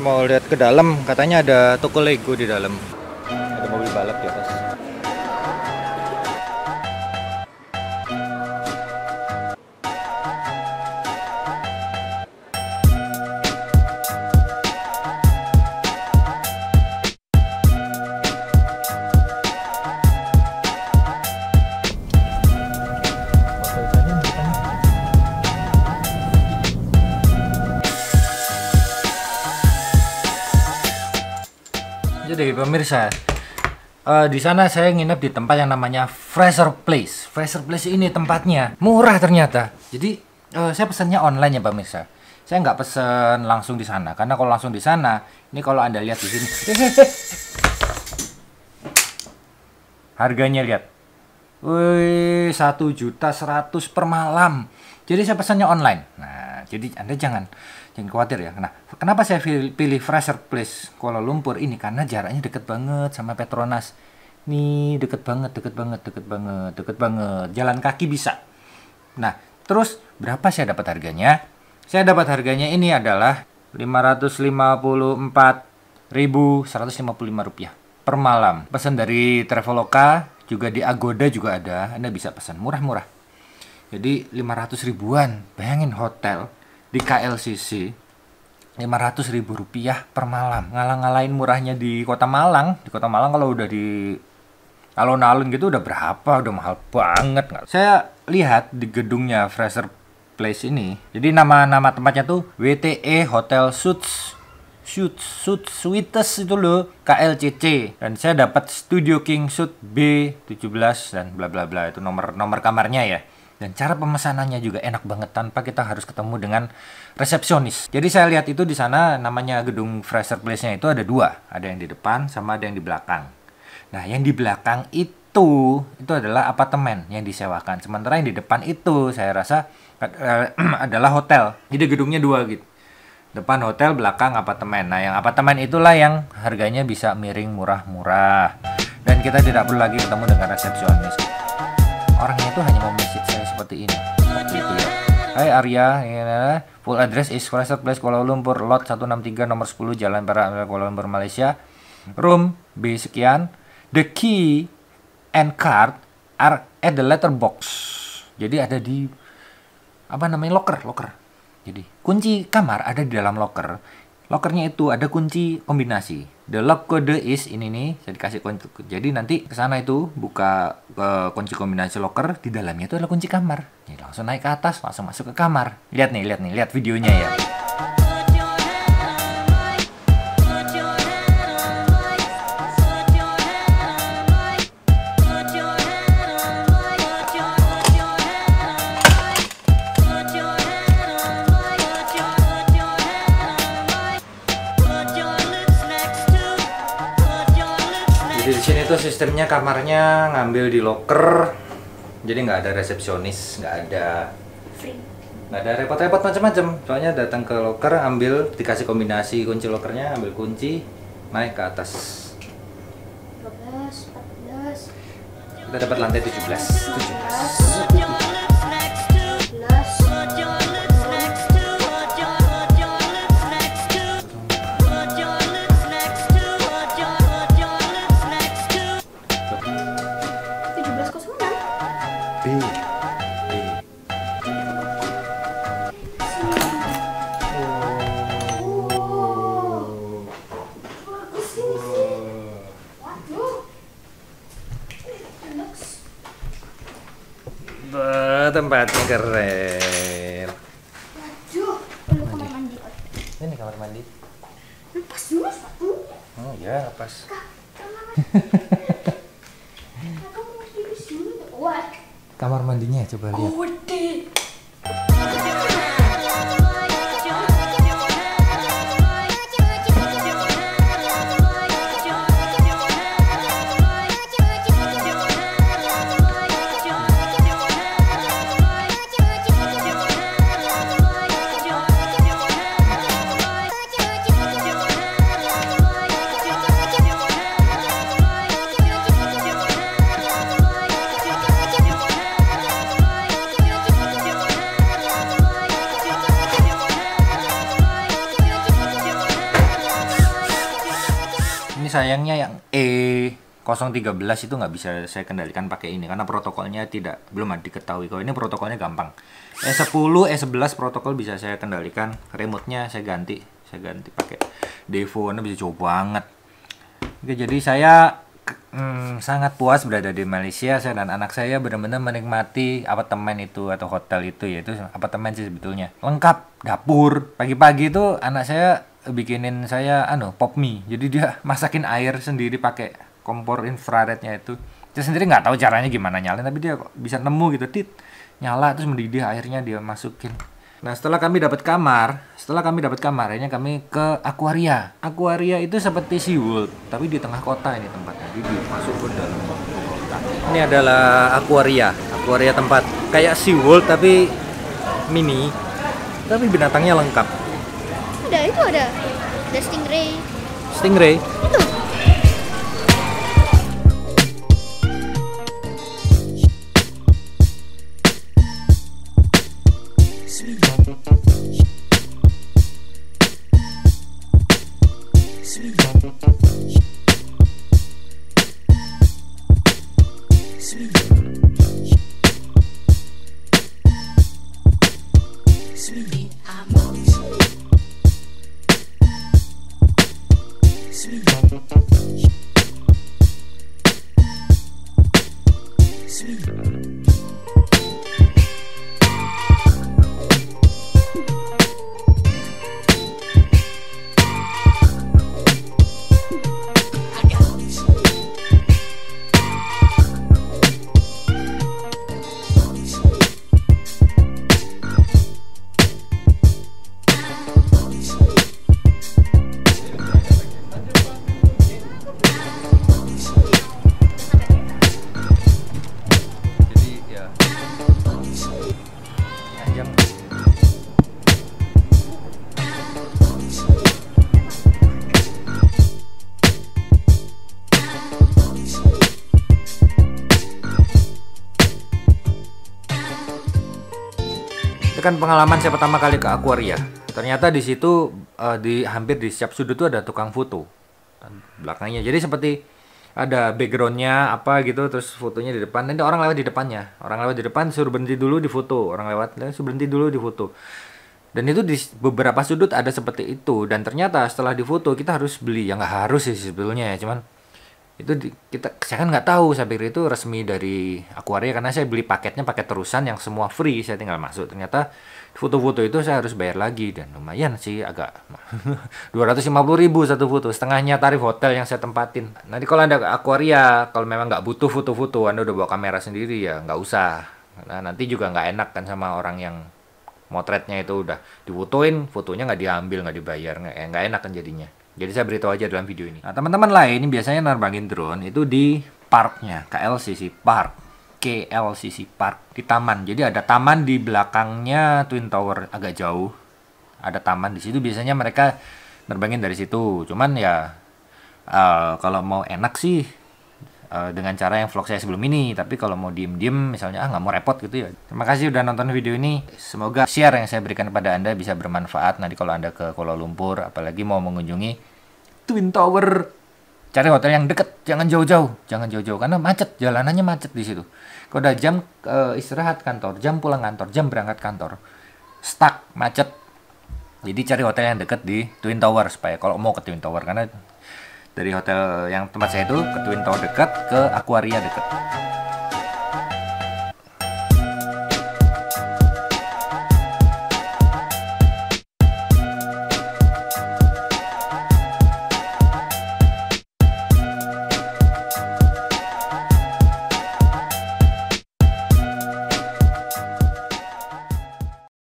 mau lihat ke dalam katanya ada toko Lego di dalam. Ada mobil balap di atas Jadi pemirsa, eh, di sana saya nginep di tempat yang namanya Fraser Place. Fraser Place ini tempatnya murah ternyata. Jadi eh, saya pesannya online ya pemirsa. Saya nggak pesen langsung di sana karena kalau langsung di sana, ini kalau anda lihat di sini, harganya lihat, wih satu juta seratus per malam. Jadi saya pesannya online. Nah, jadi anda jangan jangan khawatir ya. Nah, kenapa saya pilih, Fraser Place Kuala Lumpur ini? Karena jaraknya deket banget sama Petronas. Nih, deket banget, deket banget, deket banget, deket banget. Jalan kaki bisa. Nah, terus berapa saya dapat harganya? Saya dapat harganya ini adalah 554.155 rupiah per malam. Pesan dari Traveloka, juga di Agoda juga ada. Anda bisa pesan murah-murah. Jadi 500 ribuan. Bayangin hotel di KLCC 500 ribu rupiah per malam. Ngalang-ngalain murahnya di kota Malang. Di kota Malang kalau udah di alun-alun gitu udah berapa? Udah mahal banget. Nggak saya lihat di gedungnya Fraser Place ini jadi nama-nama tempatnya tuh WTE Hotel Suits. Suits Suits Suites itu loh KLCC dan saya dapat Studio King Suite B17 dan bla bla bla itu nomor nomor kamarnya ya dan cara pemesanannya juga enak banget tanpa kita harus ketemu dengan resepsionis. Jadi saya lihat itu di sana namanya gedung Fraser Place-nya itu ada dua, ada yang di depan sama ada yang di belakang. Nah, yang di belakang itu itu adalah apartemen yang disewakan. Sementara yang di depan itu saya rasa eh, adalah hotel. Jadi gedungnya dua gitu. Depan hotel, belakang apartemen. Nah, yang apartemen itulah yang harganya bisa miring murah-murah. Dan kita tidak perlu lagi ketemu dengan resepsionis. Orangnya itu hanya mau seperti ini. Seperti itu ya. Hai Arya, ya, full address is Fraser Place Kuala Lumpur, lot 163 nomor 10 Jalan Perak Kuala Lumpur Malaysia. Room B sekian. The key and card are at the letter box. Jadi ada di apa namanya locker, locker. Jadi kunci kamar ada di dalam locker. Lockernya itu ada kunci kombinasi. The lock code is ini nih, saya dikasih kunci. Jadi nanti ke sana itu buka uh, kunci kombinasi locker, di dalamnya itu adalah kunci kamar. Jadi langsung naik ke atas, langsung masuk ke kamar. Lihat nih, lihat nih, lihat videonya ya. Jadi di sini tuh sistemnya kamarnya ngambil di locker, jadi nggak ada resepsionis, nggak ada nggak ada repot-repot macam-macam. Soalnya datang ke locker, ambil dikasih kombinasi kunci lockernya, ambil kunci, naik ke atas. 12, 14, Kita dapat lantai 17. 17. B. Oh, tempatnya keren. Waduh, perlu kamar mandi. Ini kamar mandi. Lepas dulu sepatu. Oh ya, pas. Kak, kamar mandi. Kakak mau pipis dulu. Wah, Kamar mandinya coba lihat. gede. Sayangnya yang E013 itu nggak bisa saya kendalikan pakai ini karena protokolnya tidak belum diketahui. Kalau ini protokolnya gampang. E10, E11 protokol bisa saya kendalikan. Remote-nya saya ganti, saya ganti pakai Devo. Anda bisa coba banget. Oke, jadi saya hmm, sangat puas berada di Malaysia. Saya dan anak saya benar-benar menikmati apartemen itu atau hotel itu yaitu apartemen sih sebetulnya. Lengkap, dapur. Pagi-pagi itu anak saya bikinin saya anu pop mie. Jadi dia masakin air sendiri pakai kompor infrarednya itu. Saya sendiri nggak tahu caranya gimana nyalain tapi dia bisa nemu gitu tit nyala terus mendidih airnya dia masukin. Nah setelah kami dapat kamar, setelah kami dapat kamar, akhirnya kami ke Aquaria. Aquaria itu seperti SeaWorld, tapi di tengah kota ini tempatnya. Jadi masuk ke dalam kota. Ini adalah Aquaria, Aquaria tempat kayak SeaWorld tapi mini, tapi binatangnya lengkap. Ada itu ada. Ada stingray. Stingray, Itu. jadi Kan pengalaman saya pertama kali ke Aquaria. Ternyata di situ eh, di hampir di setiap sudut tuh ada tukang foto. Belakangnya. Jadi seperti ada backgroundnya apa gitu terus fotonya di depan. Nanti orang lewat di depannya. Orang lewat di depan suruh berhenti dulu di foto. Orang lewat "Eh, suruh berhenti dulu di foto. Dan itu di beberapa sudut ada seperti itu. Dan ternyata setelah difoto kita harus beli. Ya nggak harus sih sebetulnya ya. Cuman itu di- kita saya kan nggak tahu saya pikir itu resmi dari Aquaria karena saya beli paketnya paket terusan yang semua free saya tinggal masuk. Ternyata foto-foto itu saya harus bayar lagi dan lumayan sih agak 250.000 ribu satu foto setengahnya tarif hotel yang saya tempatin. Nanti kalau anda ke Aquaria kalau memang nggak butuh foto-foto anda udah bawa kamera sendiri ya nggak usah. Nah, nanti juga nggak enak kan sama orang yang motretnya itu udah difotoin fotonya nggak diambil nggak dibayar nggak eh, nggak enak kan jadinya jadi saya beritahu aja dalam video ini. Nah teman-teman lain biasanya nerbangin drone itu di parknya KLCC Park. KLCC Park di taman. Jadi ada taman di belakangnya Twin Tower agak jauh. Ada taman di situ biasanya mereka nerbangin dari situ. Cuman ya eh, kalau mau enak sih eh, dengan cara yang vlog saya sebelum ini. Tapi kalau mau diem-diem misalnya ah nggak mau repot gitu ya. Terima kasih udah nonton video ini. Semoga share yang saya berikan kepada anda bisa bermanfaat. Nanti kalau anda ke Kuala Lumpur apalagi mau mengunjungi Twin Tower. Cari hotel yang deket jangan jauh-jauh. Jangan jauh-jauh karena macet. Jalanannya macet di situ. Kalau udah jam eh, istirahat kantor jam pulang kantor jam berangkat kantor stuck macet. Jadi cari hotel yang deket di Twin Tower supaya kalau mau ke Twin Tower karena dari hotel yang tempat saya itu ke Twin Tower dekat ke Aquaria dekat